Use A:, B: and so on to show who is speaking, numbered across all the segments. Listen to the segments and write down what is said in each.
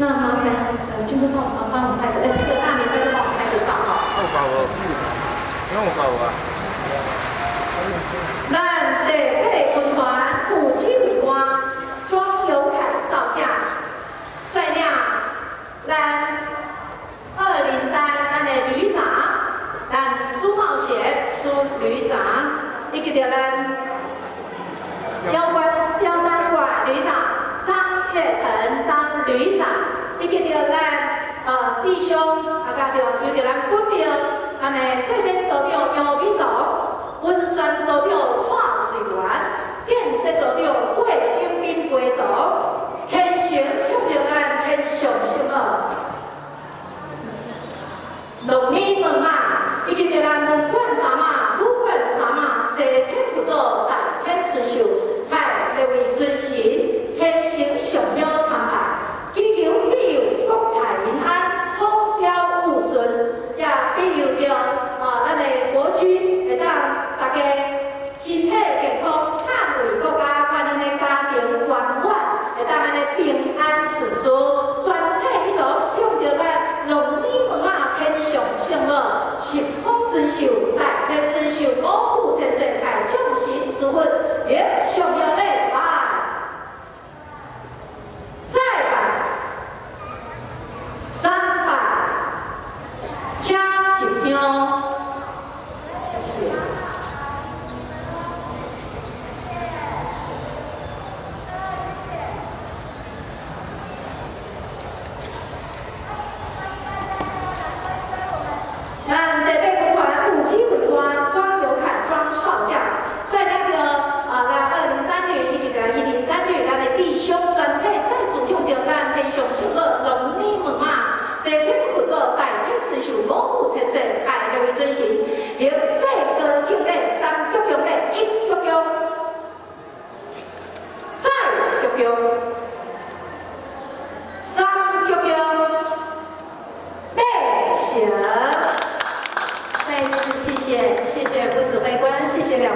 A: 那麻烦呃，军哥帮我帮我们拍个，哎，这个大明哥就帮我拍个照哈。
B: 我有教无？哪有教无啊？
A: 咱第八军团副指挥官庄有凯少将率领咱二零三咱的旅长，咱苏茂贤苏旅长，以及着咱幺关幺三馆旅长张月腾张旅长，以及着咱呃弟兄啊，甲着有着咱本庙咱的最顶组长杨敏龙。温山组长蔡水元，建设组长郭永斌陪同，虔诚向着咱天上圣母。龙年门马，以及着咱文管三嘛、武管三嘛，西天辅助，大天顺寿，太列位尊神，que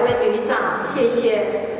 A: 位旅长，谢谢。